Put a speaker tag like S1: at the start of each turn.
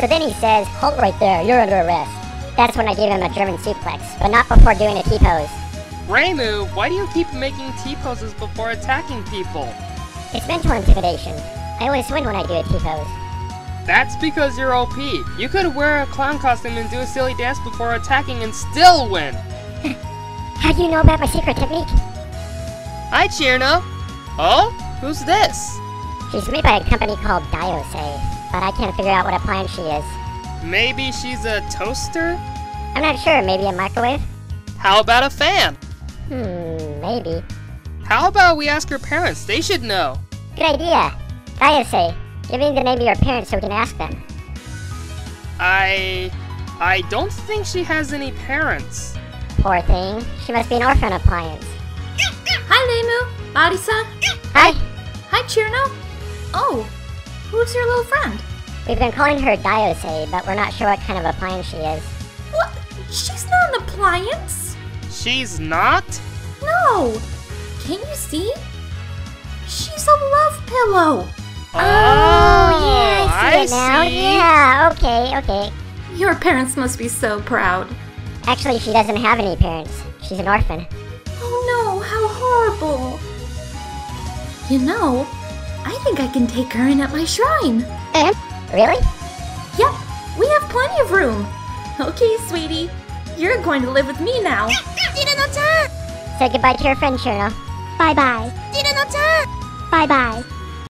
S1: So then he says, Halt right there, you're under arrest. That's when I gave him a German suplex, but not before doing a T-pose.
S2: Reimu, why do you keep making T-poses before attacking people?
S1: It's mental intimidation. I always win when I do a T-pose.
S2: That's because you're OP. You could wear a clown costume and do a silly dance before attacking and still win.
S1: How do you know about my secret technique?
S2: Hi, Cirno. Oh? Who's this?
S1: She's made by a company called Daiyousei, but I can't figure out what appliance she is.
S2: Maybe she's a toaster?
S1: I'm not sure, maybe a microwave?
S2: How about a fan?
S1: Hmm, maybe.
S2: How about we ask her parents? They should know.
S1: Good idea. Daiyousei, give me the name of your parents so we can ask them.
S2: I... I don't think she has any parents.
S1: Poor thing. She must be an orphan appliance.
S3: Hi, Reimu. Ari-san.
S1: Hi!
S3: Hi, Cirno. Oh, who's your little friend?
S1: We've been calling her Daiyousei, but we're not sure what kind of appliance she is.
S3: What? She's not an appliance.
S2: She's not?
S3: No. Can you see? She's a love pillow.
S2: Oh, oh
S1: yeah, I see it now.
S2: see.
S1: Yeah, okay, okay.
S3: Your parents must be so proud.
S1: Actually, she doesn't have any parents. She's an orphan.
S3: Oh no, how horrible. You know, I think I can take her in at my shrine.
S1: Eh? Really?
S3: Yep, we have plenty of room. Okay, sweetie, you're going to live with me now.
S1: Say goodbye to your friend, Cirno. Bye bye. Bye bye.